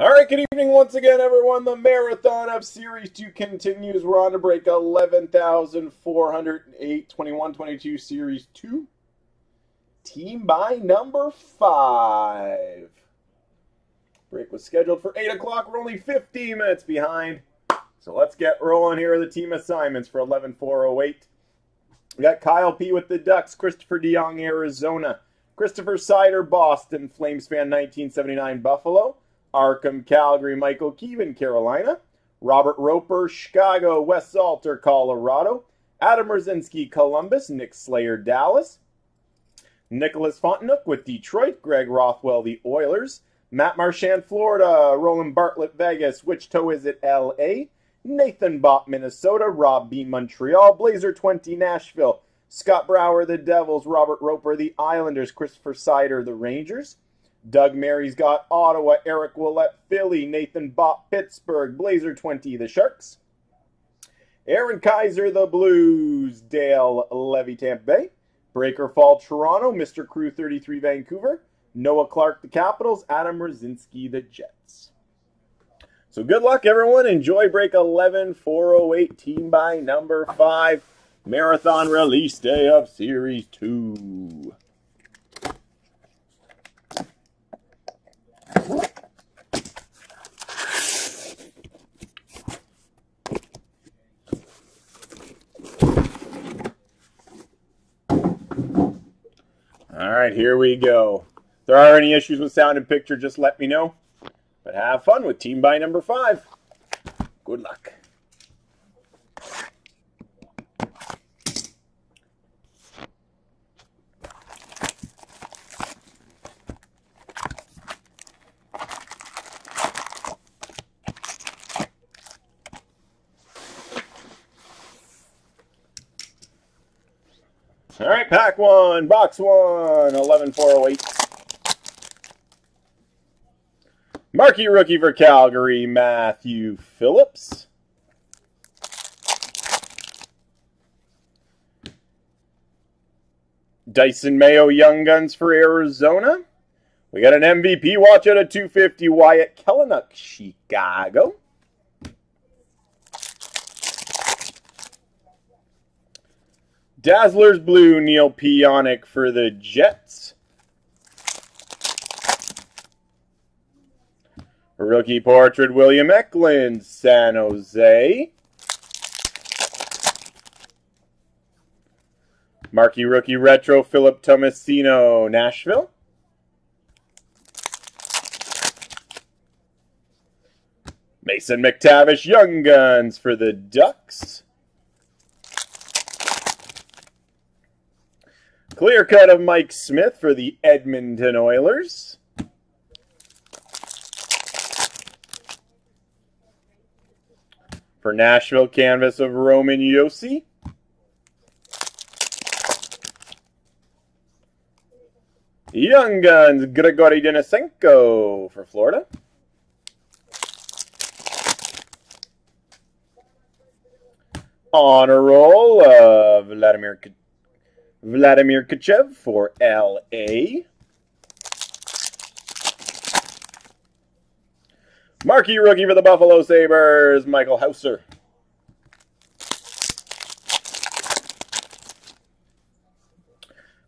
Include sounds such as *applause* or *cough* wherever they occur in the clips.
All right, good evening once again, everyone. The marathon of Series 2 continues. We're on to break 11,408, 21 22 Series 2. Team buy number 5. Break was scheduled for 8 o'clock. We're only 15 minutes behind. So let's get rolling. Here are the team assignments for 11,408. We got Kyle P. with the Ducks, Christopher DeYoung, Arizona, Christopher Sider, Boston, Flamespan 1979, Buffalo. Arkham, Calgary, Michael Keevan, Carolina, Robert Roper, Chicago, West Salter, Colorado, Adam Rosinski, Columbus, Nick Slayer, Dallas, Nicholas Fontenook with Detroit, Greg Rothwell, the Oilers, Matt Marchand, Florida, Roland Bartlett, Vegas, which toe is it, LA, Nathan Bott, Minnesota, Rob B, Montreal, Blazer 20, Nashville, Scott Brower, the Devils, Robert Roper, the Islanders, Christopher Sider, the Rangers, Doug Mary's got Ottawa, Eric Willett, Philly, Nathan Bott, Pittsburgh, Blazer 20, the Sharks. Aaron Kaiser, the Blues, Dale Levy, Tampa Bay. Breaker Fall, Toronto, Mr. Crew 33, Vancouver. Noah Clark, the Capitals. Adam Rosinski, the Jets. So good luck, everyone. Enjoy break 11, 408, team buy number 5. Marathon release day of Series 2. All right, here we go. If there are any issues with sound and picture, just let me know. But have fun with team buy number five. Good luck. All right, pack one, box one, 11408. Marquee rookie for Calgary, Matthew Phillips. Dysin Mayo Young Guns for Arizona. We got an MVP watch at a 250 Wyatt Kalynuk, Chicago. Dazzlers Blue, Neal Pionk for the Jets. Rookie Portrait, William Eklund, San Jose. Marquee Rookie Retro, Philip Tomasino, Nashville. Mason McTavish, Young Guns for the Ducks. Clear cut of Mike Smith for the Edmonton Oilers. For Nashville, canvas of Roman Josi. Young Guns, Grigory Denisenko for Florida. Honor roll of Vladimir Vladimir Tkachev for LA. Marquee rookie for the Buffalo Sabres, Michael Houser.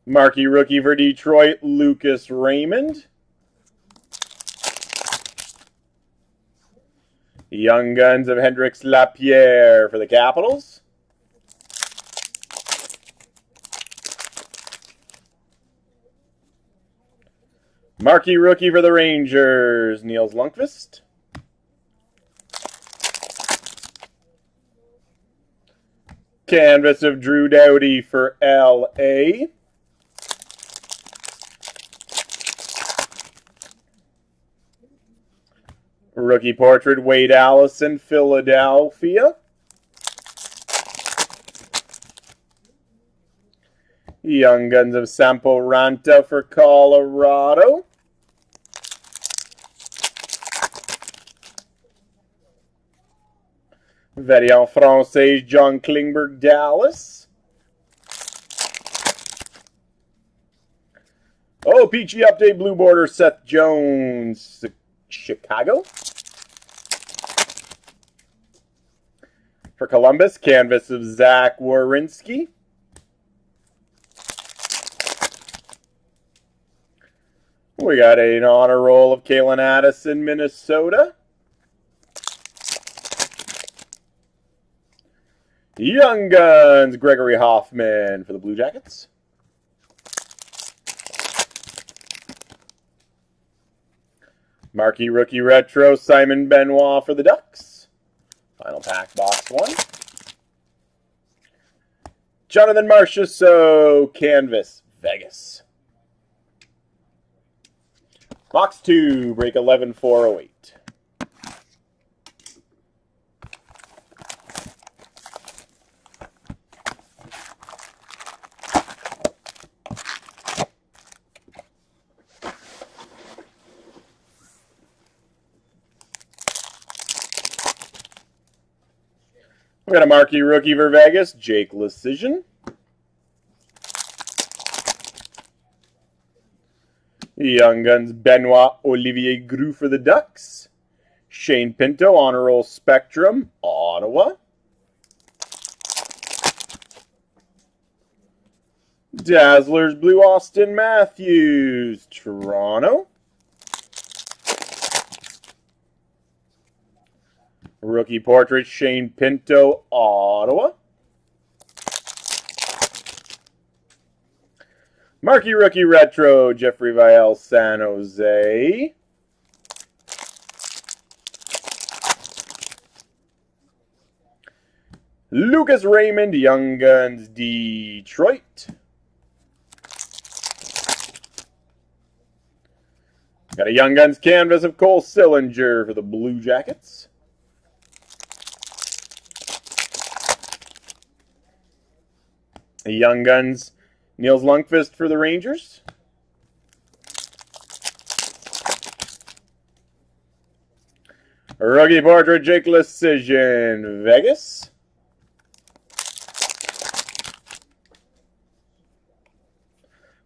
Marquee rookie for Detroit, Lucas Raymond. Young Guns of Hendrix Lapierre for the Capitals. Marquee rookie for the Rangers, Nils Lundkvist. Canvas of Drew Doughty for LA. Rookie portrait, Wade Allison, Philadelphia. Young Guns of Sampo Ranta for Colorado. Variant Francais, John Klingberg, Dallas. Oh, Peachy Update, Blue Border, Seth Jones, Chicago. For Columbus, canvas of Zach Werenski. We got an honor roll of Calen Addison, Minnesota. Young Guns, Gregory Hofmann for the Blue Jackets. Marquee Rookie Retro, Simon Benoit for the Ducks. Final pack, box one. Jonathan Marchessault, Canvas, Vegas. Box two, break 11408. We got a marquee rookie for Vegas, Jake Leschyshyn. Young Guns Benoit Olivier Groulx for the Ducks. Shane Pinto, Honor Roll Spectrum, Ottawa. Dazzlers Blue Auston Matthews, Toronto. Rookie Portrait Shane Pinto, Ottawa. Marquee Rookie Retro, Jeffrey Viel, San Jose. Lucas Raymond, Young Guns, Detroit. Got a Young Guns canvas of Cole Sillinger for the Blue Jackets. A Young Guns Nils Lundkvist for the Rangers. Rookie portrait, Jake Leschyshyn, Vegas.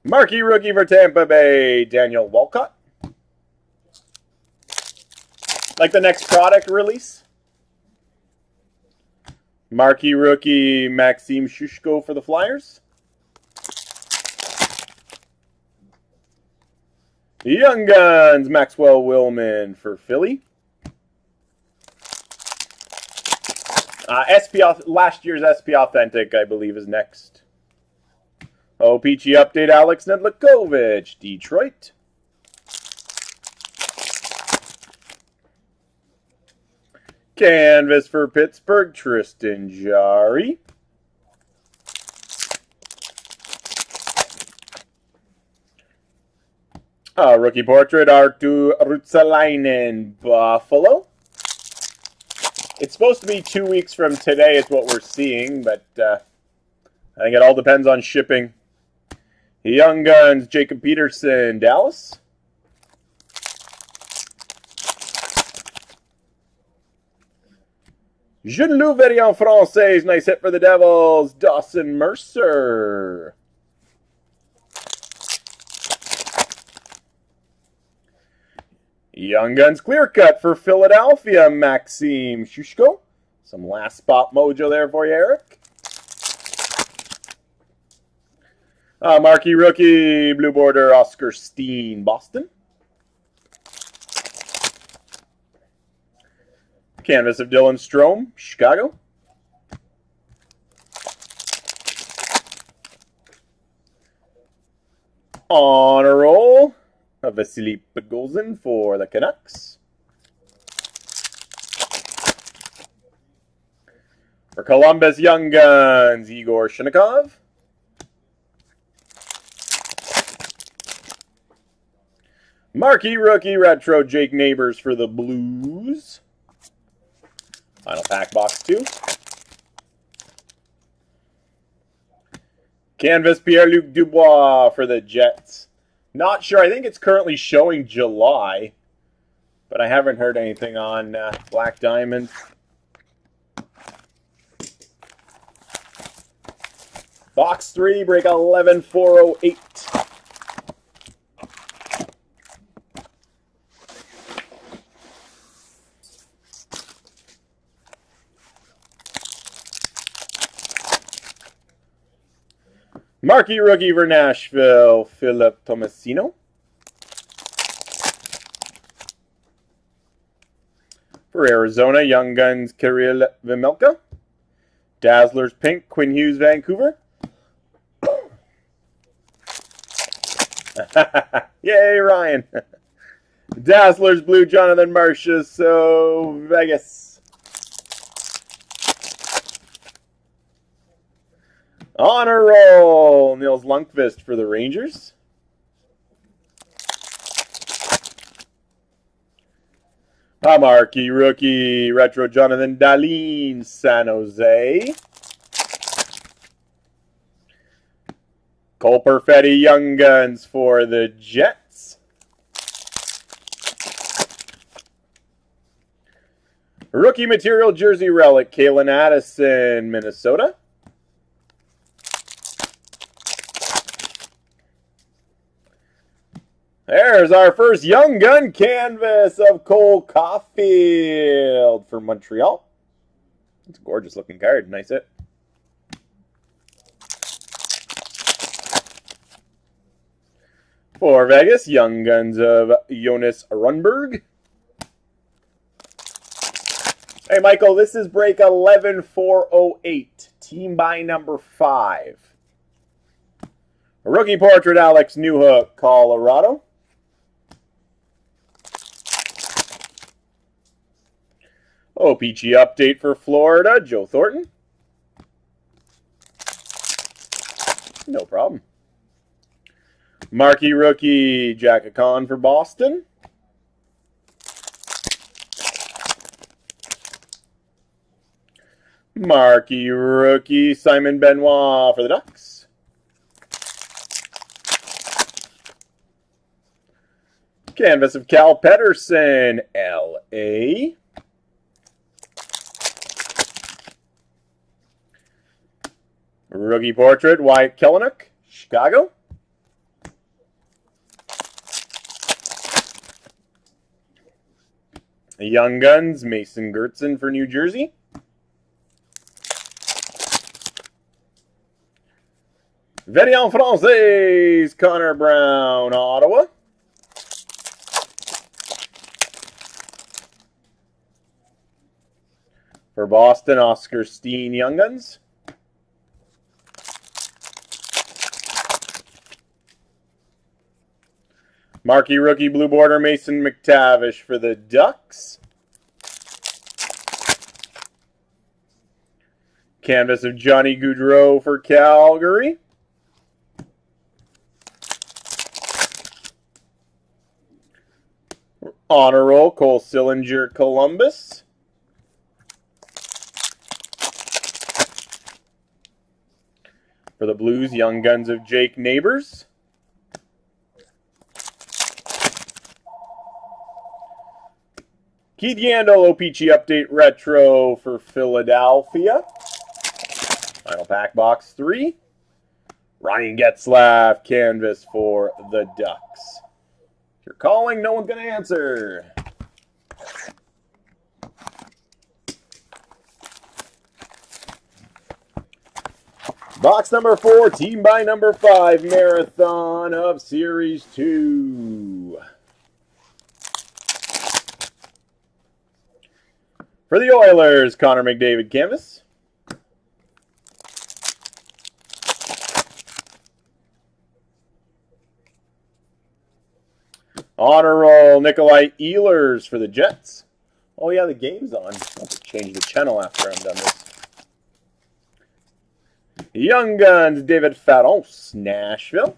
Marquee rookie for Tampa Bay, Daniel Walcott. Like the next product release. Marquee rookie, Maxim Sushko for the Flyers. Young Guns, Maxwell Willman for Philly. Uh, SP last year's SP Authentic, I believe, is next. Peachy update, Alex Nedeljkovic, Detroit. Canvas for Pittsburgh, Tristan Jarry. Uh, rookie portrait, Arttu Ruotsalainen, Buffalo. It's supposed to be two weeks from today is what we're seeing, but uh, I think it all depends on shipping. Young Guns, Jacob Peterson, Dallas. Jean-Loup Variant Français, nice hit for the Devils, Dawson Mercer. Young Guns clear cut for Philadelphia, Maxime Sushko. Some last spot mojo there for you, Eric. Uh, marquee rookie, blue border, Oskar Steen, Boston. Canvas of Dylan Strome, Chicago. On a roll, Vasily Podkolzin for the Canucks. For Columbus Young Guns, Igor Chinakhov. Marquee Rookie Retro, Jake Neighbours for the Blues. Final pack box two. Canvas Pierre-Luc Dubois for the Jets. Not sure. I think it's currently showing July, but I haven't heard anything on uh, Black Diamond. Box 3, break 11408. Marquee rookie for Nashville, Philip Tomasino. For Arizona, Young Guns, Kirill Vejmelka. Dazzlers Pink, Quinn Hughes, Vancouver. *laughs* Yay, Ryan. *laughs* Dazzlers Blue, Jonathan Marchessault, so Vegas. On a roll, Nils Lundkvist for the Rangers. A marquee rookie, retro Jonathan Dahlen, San Jose. Cole Perfetti, Young Guns for the Jets. Rookie material jersey relic, Calen Addison, Minnesota. There's our first Young Gun canvas of Cole Caufield for Montreal. It's a gorgeous looking card. Nice hit. For Vegas, Young Guns of Jonas Rondbjerg. Hey, Michael, this is break 11408, team buy number 5. rookie portrait, Alex Newhook, Colorado. OPC update for Florida, Joe Thornton. No problem. Marquee rookie, Jack Ahcan for Boston. Marquee rookie, Simon Benoit for the Ducks. Canvas of Cal Petersen, L.A. Rookie portrait, Wyatt Kalynuk, Chicago. Young Guns, Mason Geertsen for New Jersey. Variant Francais, Connor Brown, Ottawa. For Boston, Oskar Steen, Young Guns. Marquee rookie blue border Mason McTavish for the Ducks. Canvas of Johnny Gaudreau for Calgary. Honor roll, Cole Sillinger, Columbus. For the Blues, Young Guns of Jake Neighbours. Keith Yandle, OPC Update Retro for Philadelphia. Final pack box three. Ryan Getzlaf, canvas for the Ducks. If you're calling, no one's going to answer. Box number four, team buy number five, marathon of series two. For the Oilers, Connor McDavid canvas. Honor roll, Nikolai Ehlers for the Jets. Oh yeah, the game's on. I'll change the channel after I'm done this. Young Guns, David Farrance, Nashville.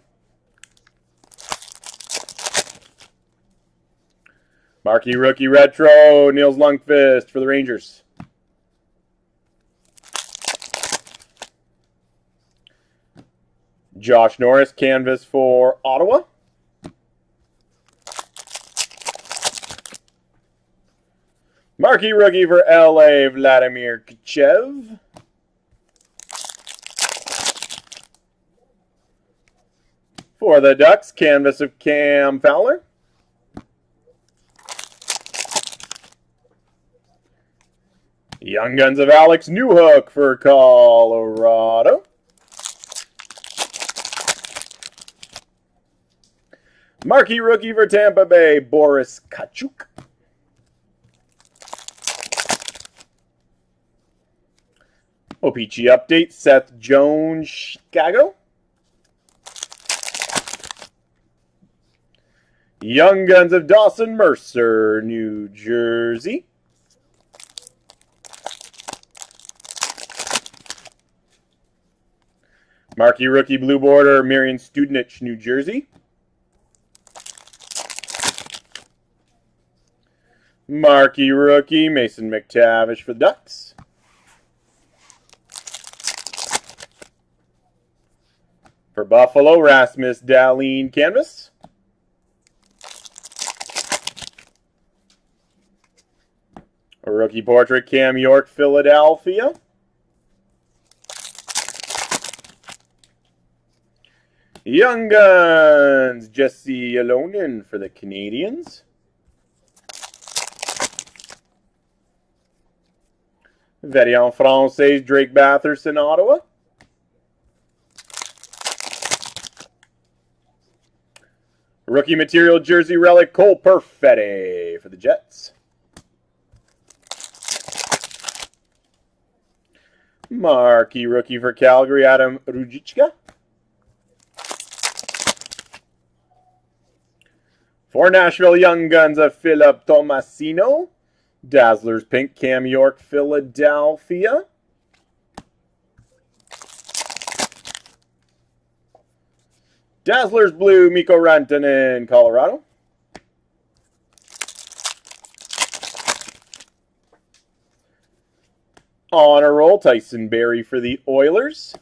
Marquee rookie retro, Nils Lundkvist for the Rangers. Josh Norris, canvas for Ottawa. Marquee rookie for LA, Vladimir Tkachev. For the Ducks, canvas of Cam Fowler. Young Guns of Alex Newhook for Colorado. Marquee rookie for Tampa Bay, Boris Katchouk. OPC update, Seth Jones, Chicago. Young Guns of Dawson Mercer, New Jersey. Marquee rookie blue border, Marian Studenic, New Jersey. Marquee rookie, Mason McTavish for the Ducks. For Buffalo, Rasmus Dahlin canvas. A rookie portrait, Cam York, Philadelphia. Young Guns, Jesse Ylönen for the Canadiens. Variant Francais, Drake Batherson, Ottawa. Rookie material jersey relic, Cole Perfetti for the Jets. Marquee rookie for Calgary, Adam Ruzicka. For Nashville Young Guns of Philip Tomasino. Dazzlers Pink, Cam York, Philadelphia. Dazzlers Blue, Mikko Rantanen, Colorado. On a roll, Tyson Barrie for the Oilers.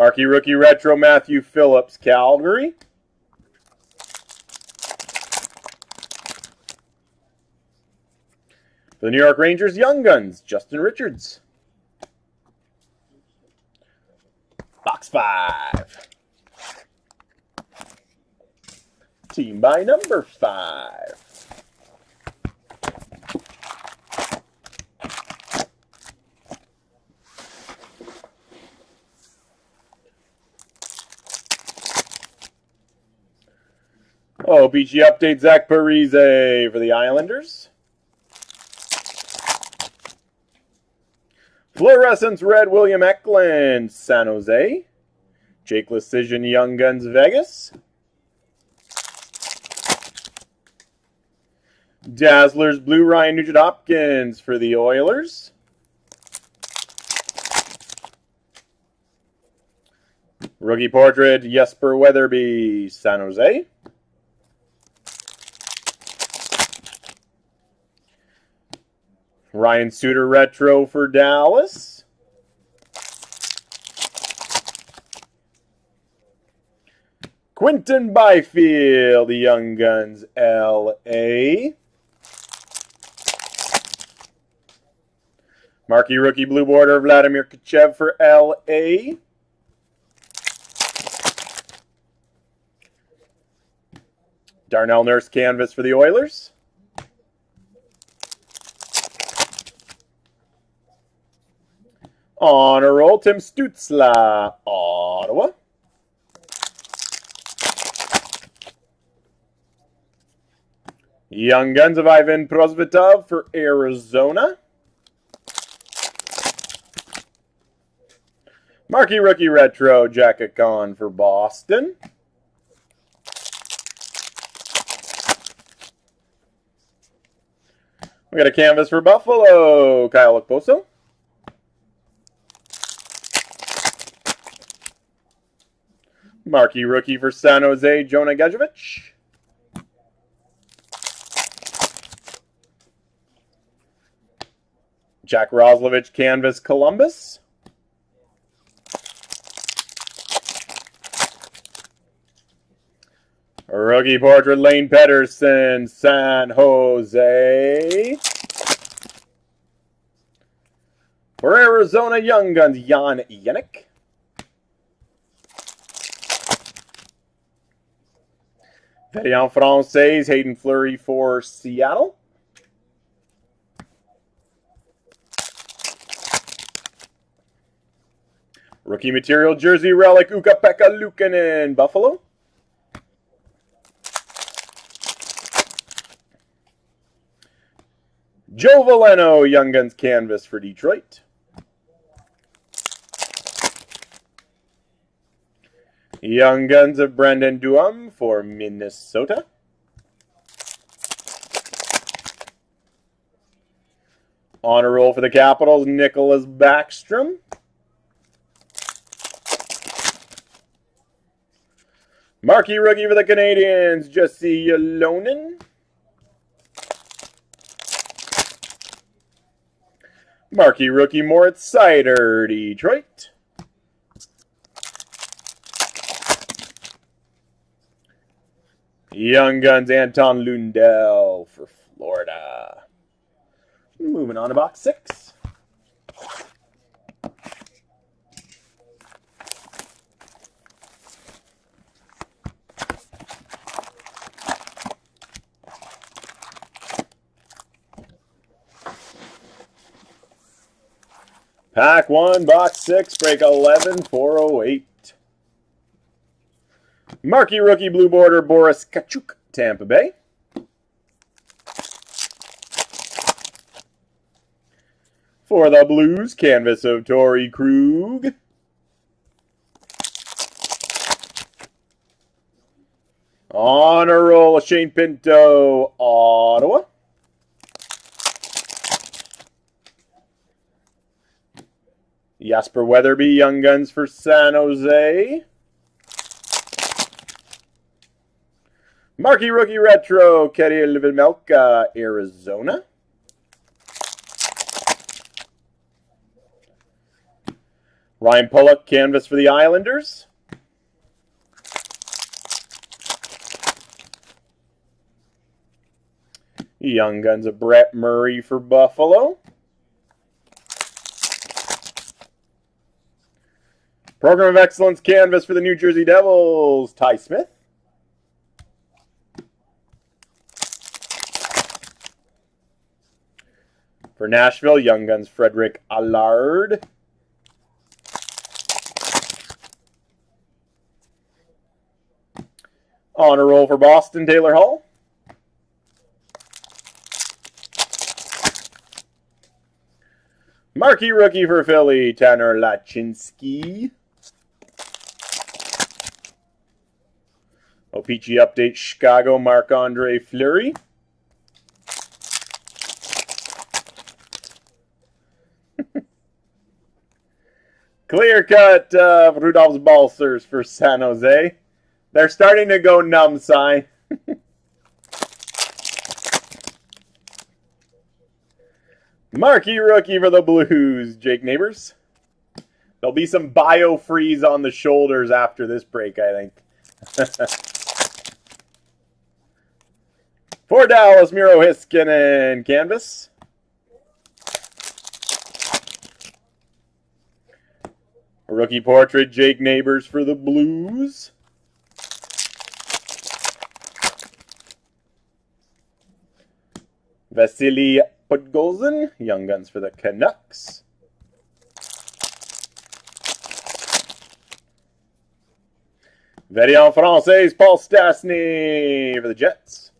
Marquee Rookie Retro Matthew Phillips, Calgary. For the New York Rangers Young Guns, Justin Richards. Box 5. Team buy number 5. OPC update Zach Parise for the Islanders. Fluorescence Red William Eklund, San Jose. Jake Leschyshyn Young Guns Vegas. Dazzlers Blue Ryan Nugent Hopkins for the Oilers. Rookie Portrait Jasper Weatherby, San Jose. Ryan Suter Retro for Dallas. Quinton Byfield, the Young Guns, L.A. Marquee Rookie Blue Border, Vladimir Tkachev for L.A. Darnell Nurse Canvas for the Oilers. On a roll, Tim Stützle, Ottawa. Young Guns of Ivan Prosvetov for Arizona. Marquee Rookie Retro, Jack Ahcan for Boston. We got a canvas for Buffalo, Kyle Okposo. Marquee rookie for San Jose, Jonah Gadjovich. Jack Roslovic, Canvas, Columbus. Rookie portrait, Lane Pederson, San Jose. For Arizona Young Guns, Jan Jenik. Variant Francais, Hayden Fleury for Seattle. Rookie material jersey relic Ukko-Pekka Luukkonen, Buffalo. Joe Veleno, Young Guns canvas for Detroit. Young Guns of Brandon Duhaime for Minnesota. Honor roll for the Capitals, Nicklas Backstrom. Marquee rookie for the Canadiens, Jesse Ylönen. Marquee rookie Moritz Seider, Detroit. Young Guns Anton Lundell for Florida. Moving on to box six. Pack one, box six, break 11, 408. Marquee rookie blue border Boris Katchouk, Tampa Bay. For the Blues, canvas of Torey Krug. On a roll, Shane Pinto, Ottawa. Jasper Weatherby, Young Guns for San Jose. Marquee Rookie Retro, Kirill Vejmelka, Arizona. Ryan Pulock, canvas for the Islanders. Young Guns of Brett Murray for Buffalo. Program of Excellence canvas for the New Jersey Devils, Ty Smith. For Nashville, Young Guns Frederic Allard. On a roll for Boston, Taylor Hall. Marquee rookie for Philly, Tanner Laczynski. O-Pee-Chee update, Chicago, Marc-Andre Fleury. Clear cut uh, Rudolfs Balcers for San Jose. They're starting to go numb, Si. *laughs* Marquee rookie for the Blues, Jake Neighbours. There'll be some bio freeze on the shoulders after this break, I think. *laughs* for Dallas, Miro Heiskanen canvas. Rookie portrait, Jake Neighbours for the Blues. Vasily Podkolzin, Young Guns for the Canucks. Very en français, Paul Stastny for the Jets.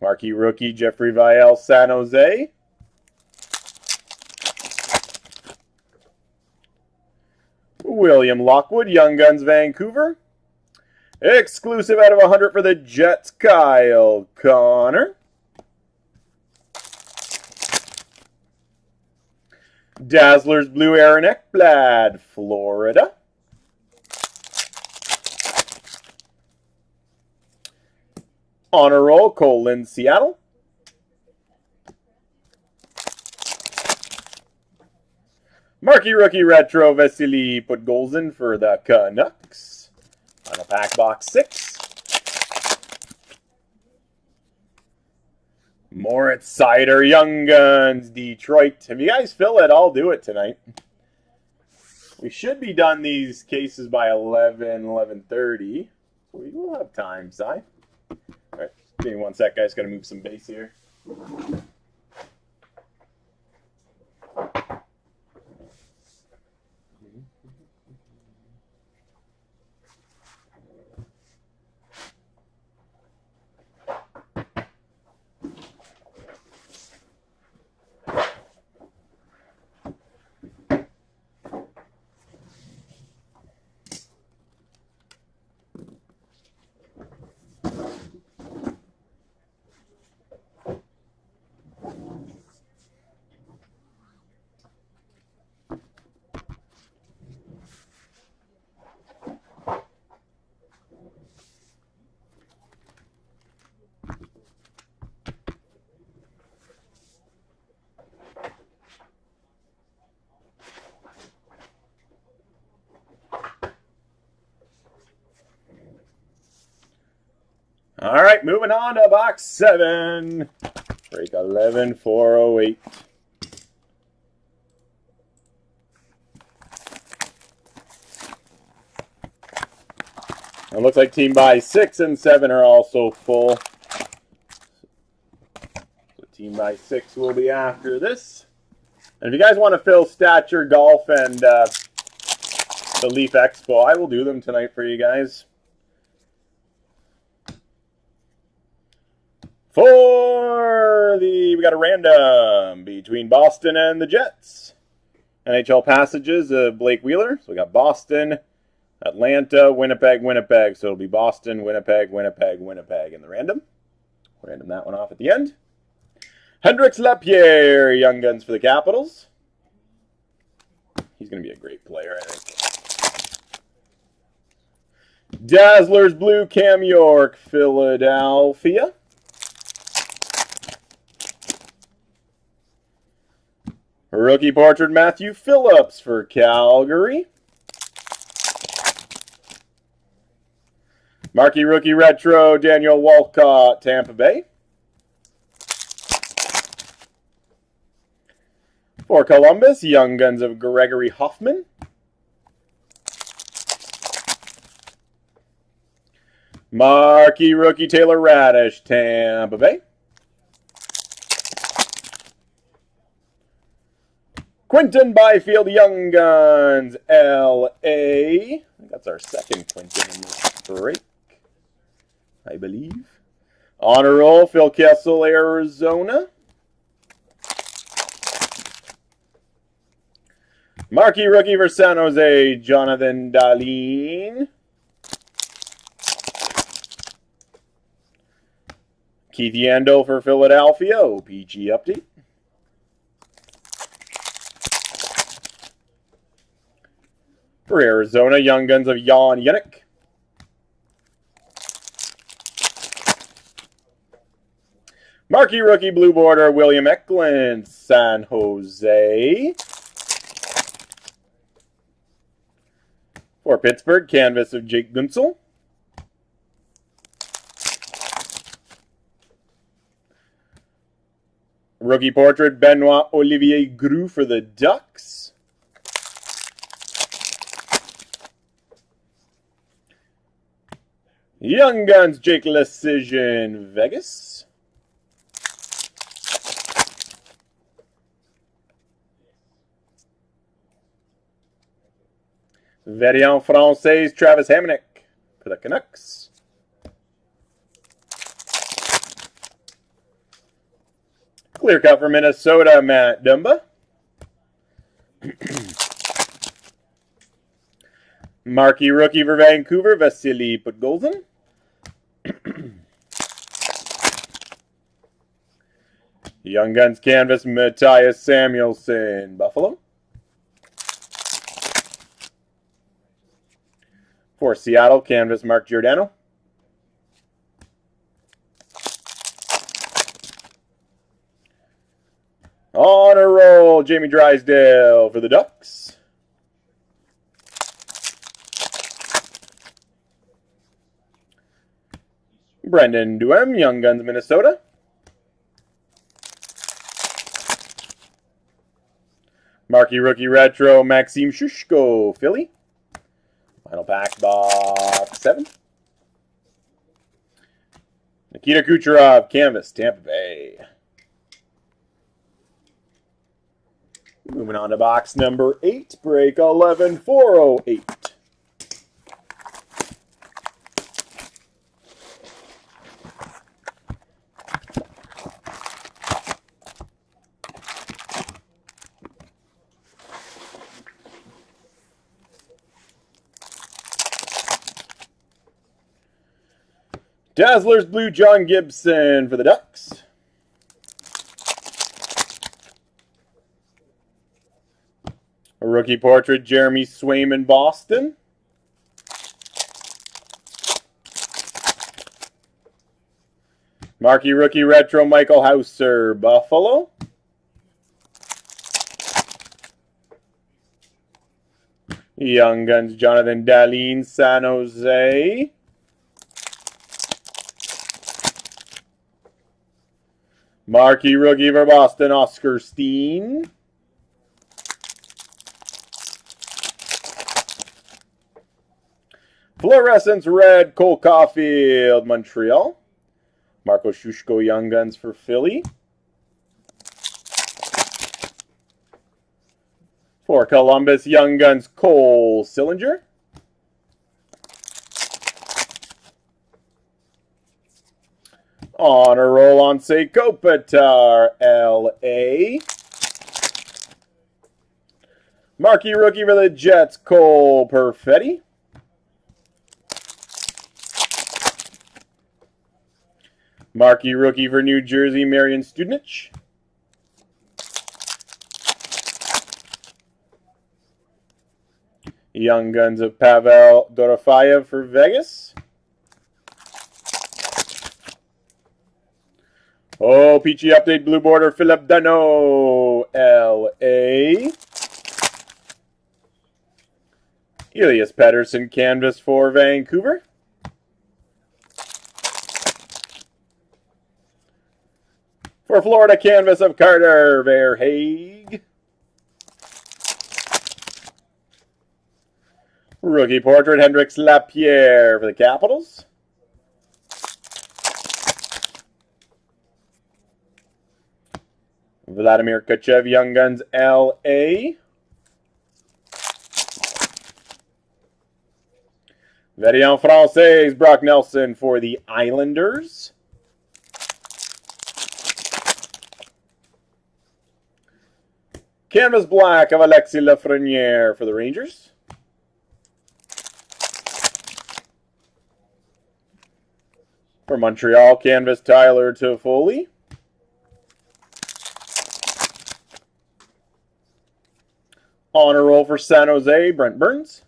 Marquee rookie, Jeffrey Viel, San Jose. William Lockwood, Young Guns, Vancouver. Exclusive out of 100 for the Jets, Kyle Connor. Dazzlers Blue Aaron Blad, Florida. Honor Roll, Colin, Seattle. Marquee Rookie Retro, Vasily in for the Canucks. Final pack box six. Moritz Seider Young Guns, Detroit. If you guys fill it, I'll do it tonight. We should be done these cases by 11, 11.30. We will have time, Si. All right, give me one sec, guys. Got to move some base here. All right, moving on to box seven. Break 11408. It looks like team buy six and seven are also full. So team buy six will be after this. And if you guys want to fill Stature Golf and uh, the Leaf Expo, I will do them tonight for you guys. For the, we got a random between Boston and the Jets. NHL passages of Blake Wheeler. So we got Boston, Atlanta, Winnipeg, Winnipeg. So it'll be Boston, Winnipeg, Winnipeg, Winnipeg in the random. Random that one off at the end. Hendrix Lapierre, Young Guns for the Capitals. He's going to be a great player, I think. Dazzlers Blue Cam York, Philadelphia. Rookie Portrait Matthew Phillips for Calgary. Marquee Rookie Retro Daniel Walcott, Tampa Bay. For Columbus, Young Guns of Gregory Hofmann. Marquee Rookie Taylor Raddysh, Tampa Bay. Quinton Byfield Young Guns, L.A. That's our second Quinton in this break, I believe. Honor roll, Phil Kessel, Arizona. Marquee rookie for San Jose, Jonathan Dahlen. Keith Yandle for Philadelphia, OPC update. For Arizona, Young Guns of Jan Jenik. Marquee rookie blue border, William Eklund, San Jose. For Pittsburgh, canvas of Jake Guentzel. Rookie portrait, Benoit Olivier Groulx for the Ducks. Young Guns, Jake Leschyshyn, Vegas. Variant Française, Travis Hamonic for the Canucks. Clear cut for Minnesota, Matt Dumba. *clears throat* Marquee rookie for Vancouver, Vasily Podkolzin. Young Guns canvas, Mattias Samuelsson, Buffalo. For Seattle, canvas, Mark Giordano. On a roll, Jamie Drysdale for the Ducks. Brandon Duhaime, Young Guns, Minnesota. Marquee Rookie Retro, Maxime Sushko, Philly. Final pack, box seven. Nikita Kucherov, Canvas, Tampa Bay. Moving on to box number eight, break 11408. Dazzlers Blue John Gibson for the Ducks. A rookie portrait, Jeremy Swayman, Boston. Marquee rookie retro, Michael Houser, Buffalo. Young Guns, Jonathan Dahlen, San Jose. Marquee rookie for Boston, Oskar Steen. Fluorescence red, Cole Caufield, Montreal. Marco Sushko Young Guns for Philly. For Columbus, Young Guns, Cole Sillinger. On a roll Anze Kopitar, L.A. Marquee rookie for the Jets, Cole Perfetti. Marquee rookie for New Jersey, Marian Studenic. Young Guns of Pavel Dorofeyev for Vegas. Oh, Peachy Update Blue Border Phillip Danault, L.A. Elias Pettersson Canvas for Vancouver. For Florida Canvas of Carter Verhaeghe. Rookie Portrait Hendrix Lapierre for the Capitals. Vladimir Tkachev, Young Guns, L.A. Variant Français, Brock Nelson for the Islanders. Canvas Black of Alexis Lafreniere for the Rangers. For Montreal, Canvas Tyler Toffoli. Honor roll for San Jose, Brent Burns.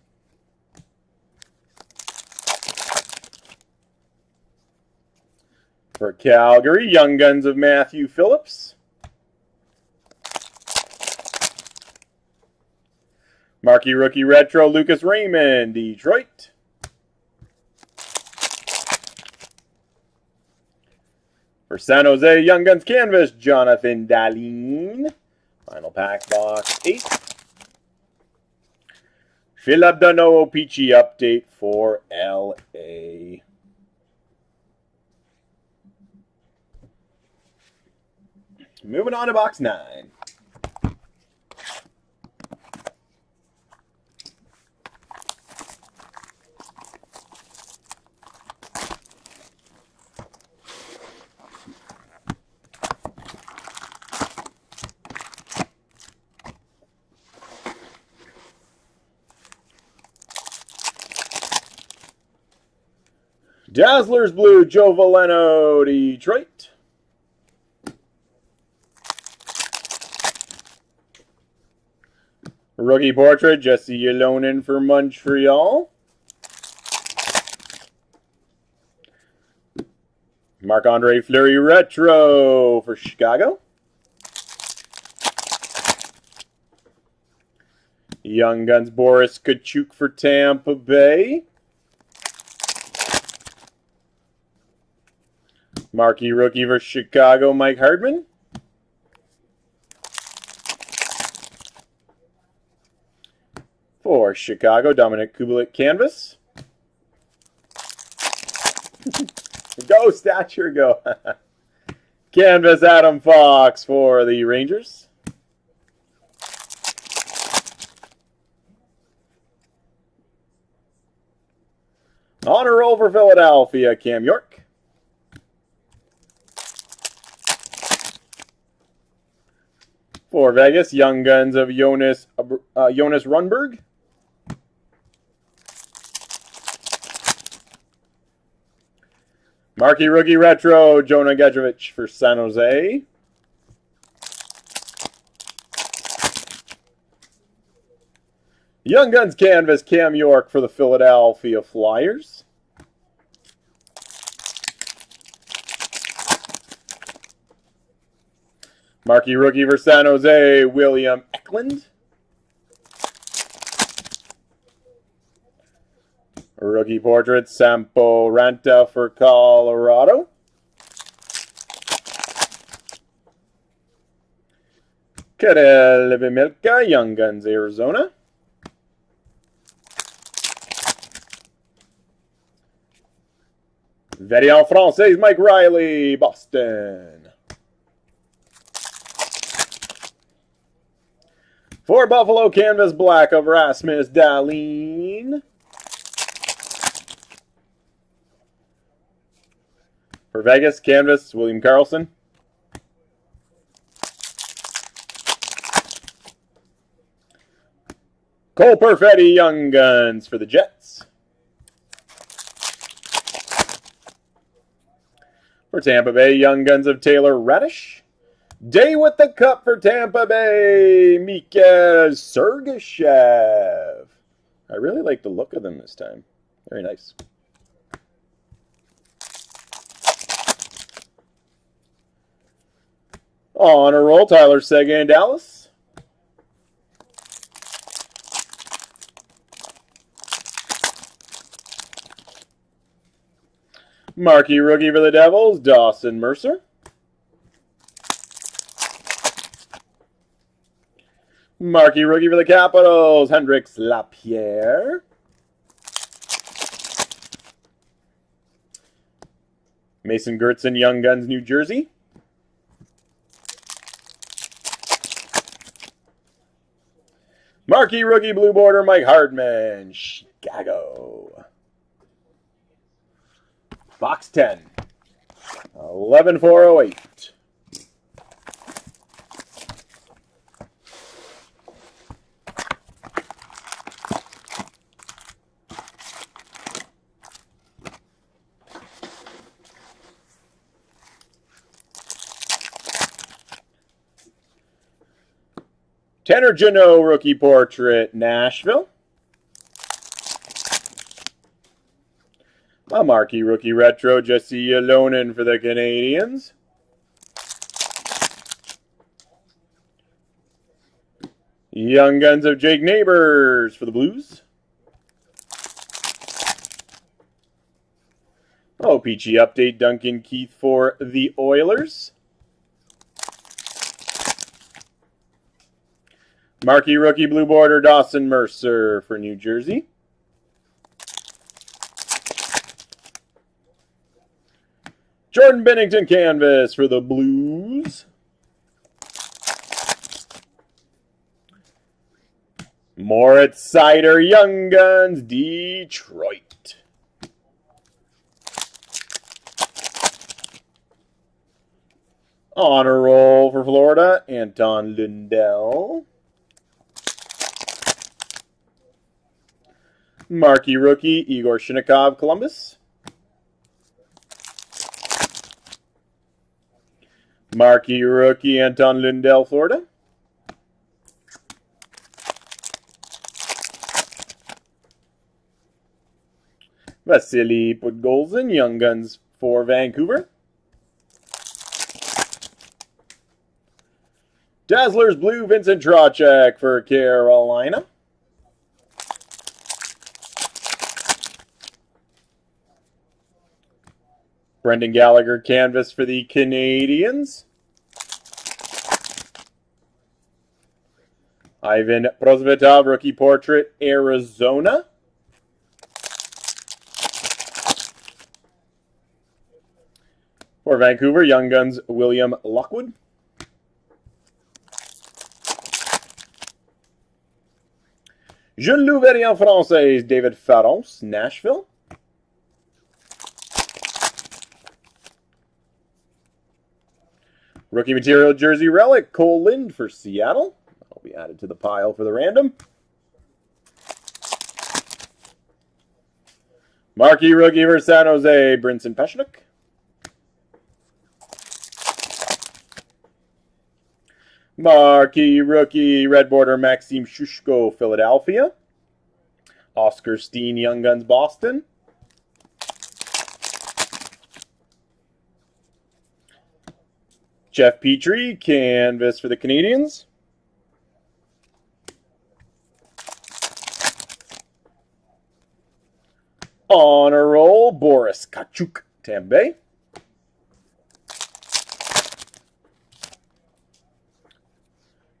For Calgary, Young Guns of Matthew Phillips. Marquee Rookie Retro, Lucas Raymond, Detroit. For San Jose, Young Guns Canvas, Jonathan Dahlen. Final pack box 8. Phillip Danault Peachy update for LA. Moving on to box 9. Dazzlers Blue, Joe Veleno, Detroit. Rookie Portrait, Jesse Ylonen for Montreal. Marc-Andre Fleury Retro for Chicago. Young Guns Boris Katchouk for Tampa Bay. Marquee rookie for Chicago, Mike Hardman. For Chicago, Dominik Kubalik canvas. *laughs* go, stature, go. *laughs* canvas, Adam Fox for the Rangers. Honor roll for Philadelphia, Cam York. For Vegas, Young Guns of Jonas, uh, Jonas Rondbjerg. Marquee Rookie Retro, Jonah Gadjovich for San Jose. Young Guns Canvas, Cam York for the Philadelphia Flyers. Marquee rookie for San Jose, William Eklund. Rookie portrait, Sampo Ranta for Colorado. Karel Vejmelka, Young Guns, Arizona. Variant Français, Mike Reilly, Boston. For Buffalo, Canvas Black of Rasmus Dahlin. For Vegas, Canvas, William Karlsson. Cole Perfetti, Young Guns for the Jets. For Tampa Bay, Young Guns of Taylor Raddysh. Day with the Cup for Tampa Bay, Mika Sergachev. I really like the look of them this time. Very nice. On a roll, Tyler Seguin, Dallas. Marquee rookie for the Devils, Dawson Mercer. Marquee rookie for the Capitals, Hendrix Lapierre. Mason Geertsen, Young Guns, New Jersey. Marquee rookie blue border, Mike Hardman, Chicago. Box 10. 11408. Tanner Jeannot rookie portrait, Nashville. A marquee rookie retro, Jesse Ylönen for the Canadiens. Young Guns of Jake Neighbours for the Blues. Oh, peachy update, Duncan Keith for the Oilers. Marquee rookie blue border, Dawson Mercer for New Jersey. Jordan Binnington canvas for the Blues. Moritz Seider Young Guns, Detroit. Honor roll for Florida, Anton Lundell. Marquee rookie, Igor Chinakhov, Columbus. Marquee rookie, Anton Lundell, Florida. Vasily Podkolzin, Young Guns for Vancouver. Dazzlers Blue, Vincent Trocheck for Carolina. Brendan Gallagher canvas for the Canadiens. Ivan Prosvetov, rookie portrait, Arizona. For Vancouver, Young Guns, William Lockwood. Jeune Louverien français, David Farrance, Nashville. Rookie material jersey relic, Cole Lind for Seattle. I'll be added to the pile for the random. Marquee rookie for San Jose, Brinson Pasichnuk. Marquee rookie, red border, Maxime Sushko, Philadelphia. Oskar Steen, Young Guns, Boston. Jeff Petry, canvas for the Canadiens. Honor roll, Boris Katchouk, Tampa Bay.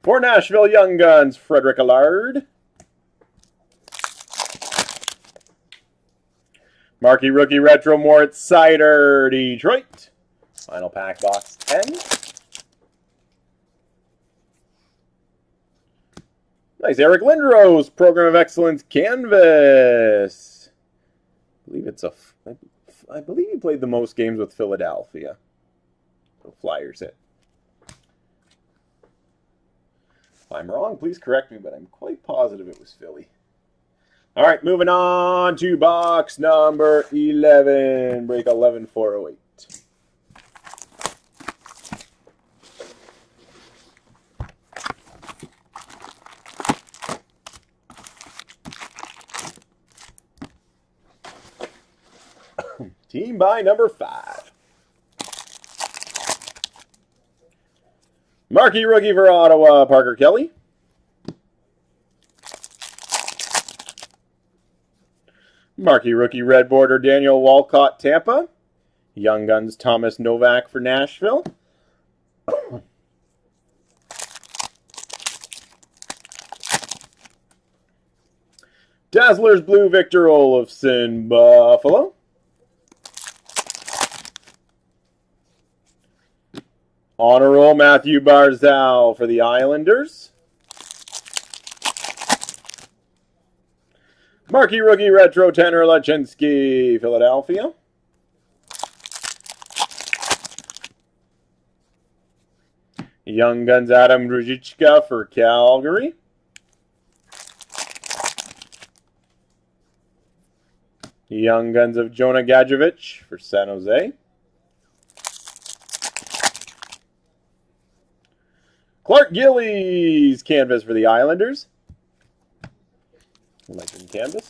For Nashville Young Guns, Frederic Allard. Marquee Rookie Retro Moritz Seider, Detroit. Final pack box 10. Nice. Eric Lindros, Program of Excellence Canvas. I believe it's a. I believe he played the most games with Philadelphia. The Flyers hit. If I'm wrong, please correct me, but I'm quite positive it was Philly. All right, moving on to box number 11, break 11408. Team buy number five. Marquee rookie for Ottawa, Parker Kelly. Marquee rookie red border, Daniel Walcott, Tampa. Young Guns, Thomas Novak for Nashville. Dazzlers Blue, Victor Olofsson, Buffalo. Honor roll, Mathew Barzal for the Islanders. Marquee rookie retro Tanner Laczynski, Philadelphia. Young Guns Adam Ruzicka for Calgary. Young Guns of Jonah Gadjovich for San Jose. Clark Gillies canvas for the Islanders. Legend canvas.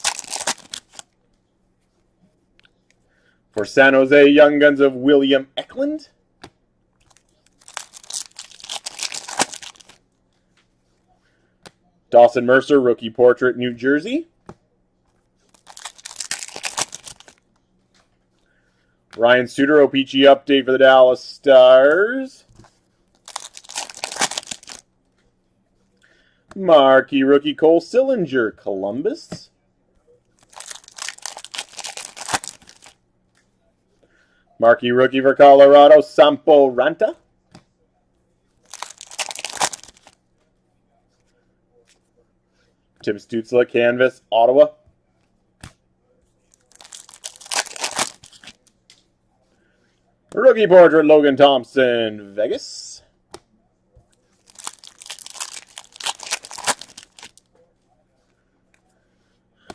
For San Jose, Young Guns of William Eklund. Dawson Mercer, rookie portrait, New Jersey. Ryan Suter, OPC update for the Dallas Stars. Marquee rookie Cole Sillinger, Columbus. Marquee rookie for Colorado, Sampo Ranta. Tim Stützle, Canvas, Ottawa. Rookie portrait, Logan Thompson, Vegas.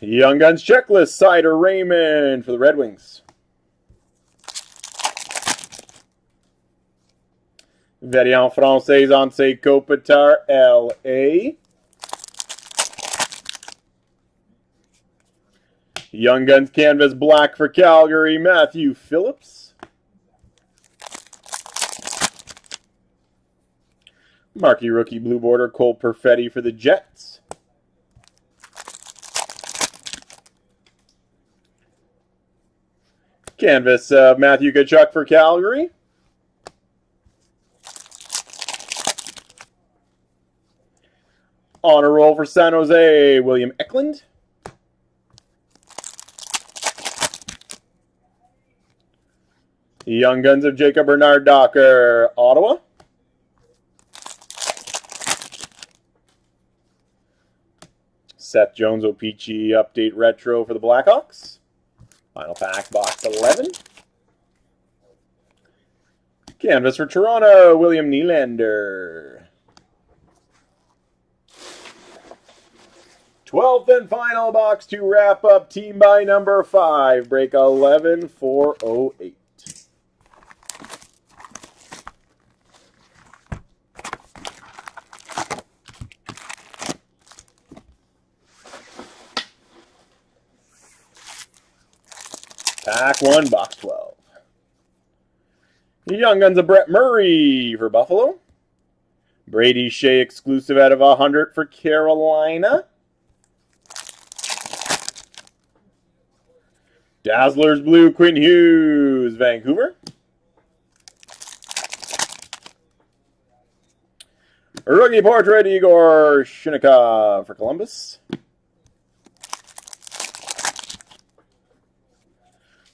Young Guns checklist, Seider Raymond for the Red Wings. Variant Français Anze Kopitar, LA. Young Guns Canvas Black for Calgary, Matthew Phillips. Marquee Rookie Blue Border, Cole Perfetti for the Jets. Canvas uh, Matthew Tkachuk for Calgary. On a roll for San Jose, William Eklund. Young Guns of Jacob Bernard Docker, Ottawa. Seth Jones O-Pee-Chee update retro for the Blackhawks. Final pack, box 11. Canvas for Toronto, William Nylander. 12th and final box to wrap up team buy number 5. Break 11 408. Pack 1, box 12. The Young Guns of Brett Murray for Buffalo. Brady Skjei exclusive out of 100 for Carolina. Dazzlers Blue, Quinn Hughes, Vancouver. Rookie portrait Igor Chinakhov for Columbus.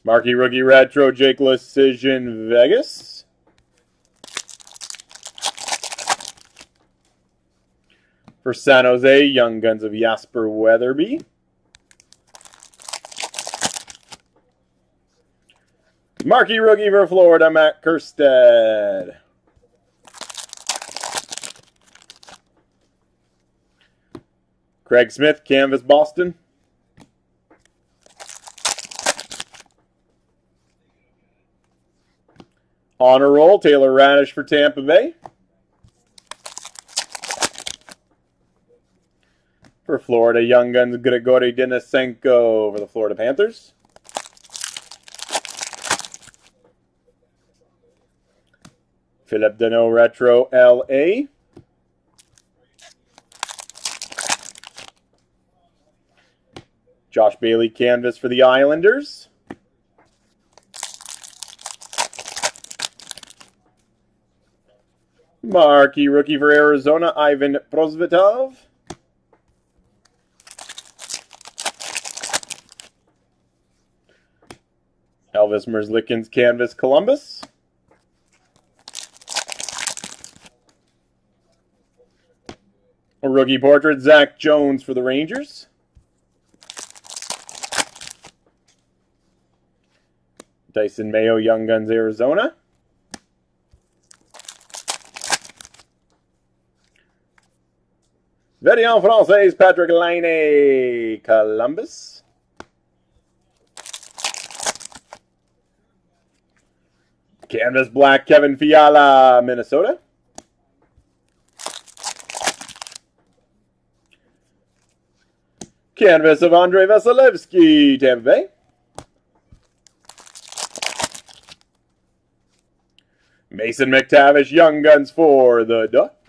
Marquee rookie retro Jake Leschyshyn Vegas. For San Jose, Young Guns of Jasper Weatherby. Marquee rookie for Florida, Matt Kiersted. Craig Smith, Canvas Boston. Honor roll, Taylor Raddysh for Tampa Bay. For Florida, Young Guns, Grigory Denisenko for the Florida Panthers. Phillip Danault Retro LA. Josh Bailey canvas for the Islanders. Marquee rookie for Arizona, Ivan Prosvetov. Elvis Merzlikins canvas Columbus. A rookie portrait, Zach Jones for the Rangers. Dysin Mayo, Young Guns, Arizona. Variant Français, Patrik Laine, Columbus. Canvas Black, Kevin Fiala, Minnesota. Canvas of Andrei Vasilevskiy, Tampa Bay. Mason McTavish, Young Guns for the Ducks.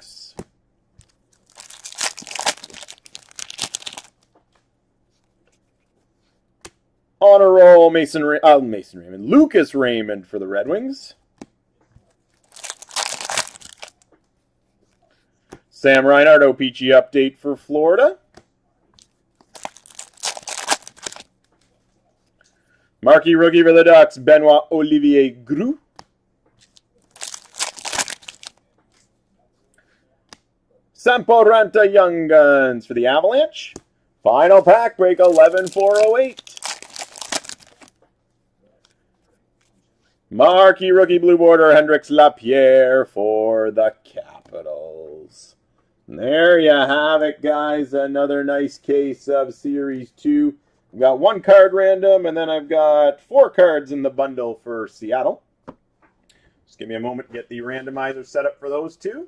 Honor roll, Mason, Ra uh, Mason Raymond, Lucas Raymond for the Red Wings. Sam Reinhart, OPC update for Florida. Marquee rookie for the Ducks, Benoit Olivier Groulx. Sampo Ranta Young Guns for the Avalanche. Final pack break 11408. Marquee rookie blue border Hendrix Lapierre for the Capitals. There you have it, guys. Another nice case of Series 2. I've got one card random, and then I've got four cards in the bundle for Seattle. Just give me a moment to get the randomizer set up for those two.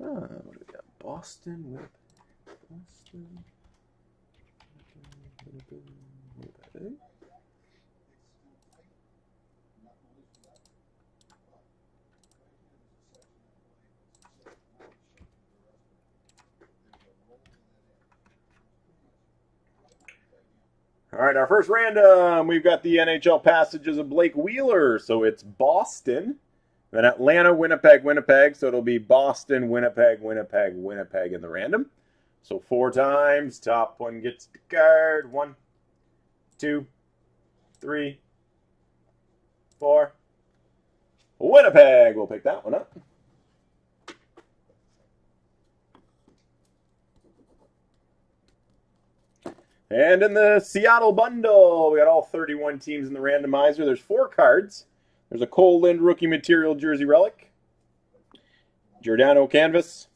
Ah, what do we got? Boston, Winnipeg, Boston, Winnipeg, Winnipeg. All right, our first random, we've got the NHL passages of Blake Wheeler. So it's Boston, then Atlanta, Winnipeg, Winnipeg. So it'll be Boston, Winnipeg, Winnipeg, Winnipeg in the random. So four times. Top one gets the card. One, two, three, four. Winnipeg. We'll pick that one up. And in the Seattle bundle, we got all 31 teams in the randomizer. There's four cards. There's a Cole Lind rookie material jersey relic, Giordano canvas,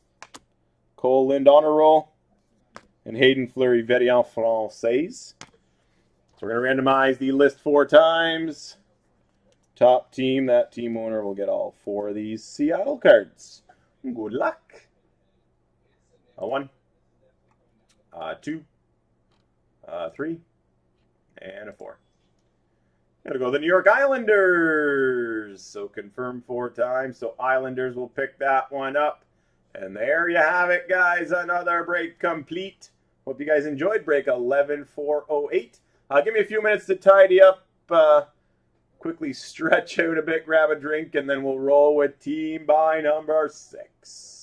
Cole Lind honor roll, and Hayden Fleury Variant Français. So we're going to randomize the list four times. Top team, that team owner will get all four of these Seattle cards. Good luck. A one, uh, two, uh, three, and a four. Gotta go the New York Islanders. So confirm four times. So Islanders will pick that one up. And there you have it, guys. Another break complete. Hope you guys enjoyed break 11408. Uh, give me a few minutes to tidy up uh, quickly *laughs* stretch out a bit, grab a drink, and then we'll roll with team buy number six.